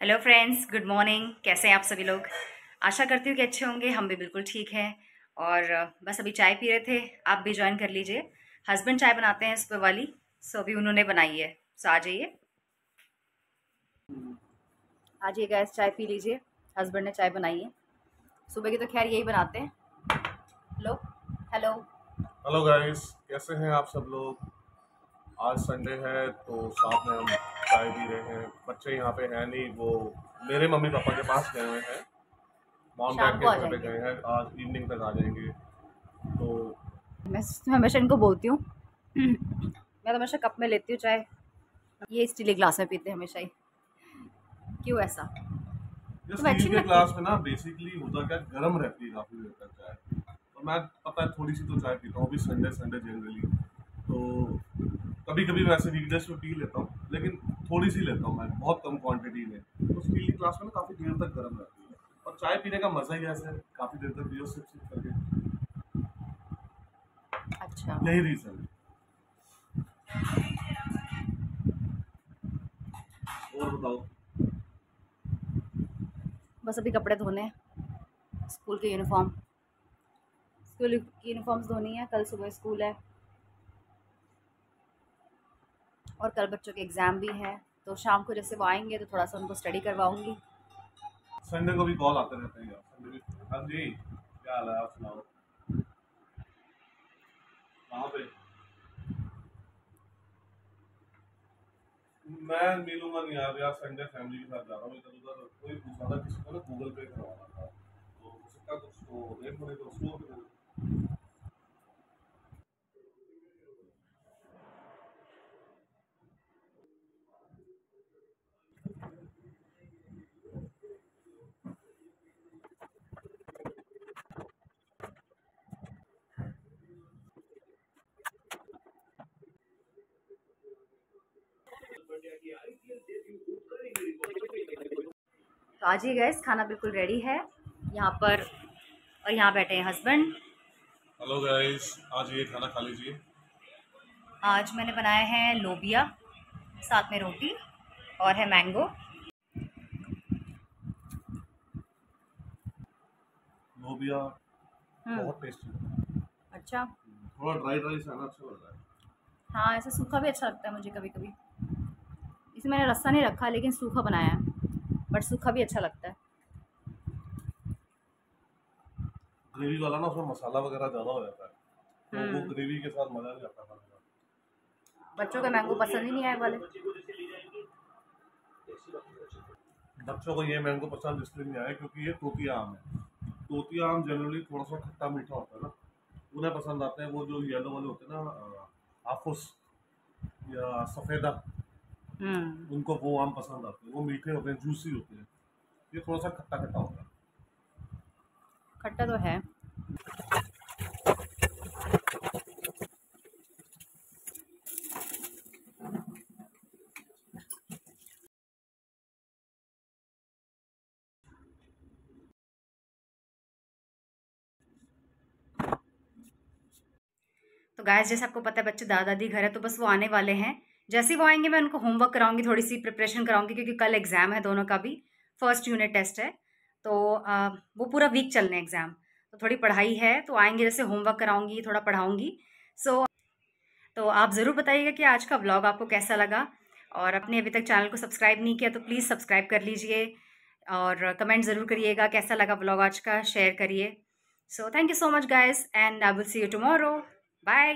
Hello friends good morning कैसे हैं आप सभी लोग? आशा करती हूँ कि अच्छे होंगे। हम भी बिल्कुल ठीक हैं और बस अभी चाय पी रहे थे। आप भी ज्वाइन कर लीजिए। हस्बैंड चाय बनाते हैं सुबह वाली सो अभी उन्होंने बनाई है। सो आ जाइए। आ जाइए गैस चाय पी लीजिए। हस्बैंड ने चाय बनाई है। सुबह की तो खैर यही बनाते हैं। हेलो हेलो हेलो गाइस कैसे हैं आप सब लोग? आज संडे है तो साथ में हम चाय पी रहे हैं। बच्चे यहाँ पे हैं नहीं वो मेरे मम्मी पापा के पास गए हुए हैं। माउंट शाम के घर पे गए हैं आज इवनिंग तक आ जाएँगे। तो मैं हमेशा इनको बोलती हूँ मैं तो हमेशा कप में लेती हूँ चाय। ये स्टील के ग्लास में पीते हैं हमेशा ही। क्यों ऐसा? स्टील के ग्लास में ना बेसिकली होता क्या गर्म रहती है काफ़ी देर तक चाय। तो मैं पता है थोड़ी सी तो चाय पीता हूँ अभी संडे संडे जनरली तो कभी कभी वैसे वीकडेज में पी लेता हूँ लेकिन थोड़ी सी लेता हूँ मैं बहुत कम क्वांटिटी में। तो स्टील की ग्लास में ना काफ़ी देर तक गर्म रहती है। और चाय पीने का मज़ा ही ऐसे काफ़ी देर तक पियो सिप सिप करके। अच्छा। यही रीज़न है। और बताओ? बस अभी कपड़े धोने स्कूल के यूनिफॉर्म स्कूल की यूनिफॉर्म्स धोनी है कल सुबह स्कूल है। और कल बच्चों के एग्ज़ाम भी हैं तो शाम को जैसे वो आएँगे तो थोड़ा सा उनको स्टडी करवाऊँगी। संडे को भी कॉल आते रहते हैं हाँ जी, क्या हाल है, आप सुनाओ। कहाँ पे? मैं मिलूँगा नहीं यार यार संडे फैमिली के साथ जा रहा हूँ, इधर उधर। कोई पूछा था किसी को ना गूगल पे करवाना था। तो है कुछ तो रेट बने तो स्टोर तो आज ही गैस खाना बिल्कुल रेडी है। यहाँ पर और यहाँ बैठे हैं हस्बैंड हेलो गाइस आज ये खाना खा लीजिए। आज मैंने बनाया है लोबिया साथ में रोटी और है मैंगो लोबिया हम्म, बहुत टेस्टी अच्छा। थोड़ा ड्राई ड्राई सा अच्छा लग रहा है। हाँ ऐसा सूखा भी अच्छा लगता है मुझे कभी कभी इसमें मैंने रस्सा नहीं रखा लेकिन सूखा बनाया है। बट सूखा भी अच्छा लगता है। ग्रेवी वाला ना उसमें मसाला वगैरह ज़्यादा हो जाता है तो वो हम्म। ग्रेवी के साथ मज़ा नहीं आता बच्चों का मैंगो पसंद ही नहीं आए वाले। बच्चों को ये मैंगो पसंद इसलिए नहीं आया क्योंकि ये तोतिया आम है। तोतिया आम जनरली थोड़ा सा खट्टा मीठा होता है ना उन्हें पसंद आते हैं वो जो येलो वाले होते हैं ना आफुस या सफ़ेदा। हम्म। उनको वो आम पसंद आते हैं वो मीठे होते हैं जूसी होते हैं। ये थोड़ा सा खट्टा खट्टा होता है। खट्टा तो है। तो गाइस जैसे आपको पता है बच्चे दादा दादी घर है तो बस वो आने वाले हैं। जैसे वो आएँगे मैं उनको होमवर्क कराऊँगी थोड़ी सी प्रिपरेशन कराऊँगी क्योंकि कल एग्ज़ाम है दोनों का भी। फ़र्स्ट यूनिट टेस्ट है। तो आ, वो पूरा वीक चलने एग्ज़ाम तो थोड़ी पढ़ाई है तो आएँगे जैसे होमवर्क कराऊँगी थोड़ा पढ़ाऊँगी। सो तो आप ज़रूर बताइएगा कि आज का ब्लॉग आपको कैसा लगा। और अपने अभी तक चैनल को सब्सक्राइब नहीं किया तो प्लीज़ सब्सक्राइब कर लीजिए। और कमेंट ज़रूर करिएगा कैसा लगा ब्लॉग आज का शेयर करिए। So thank you so much guys and I will see you tomorrow bye